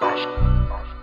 baixo, baixo.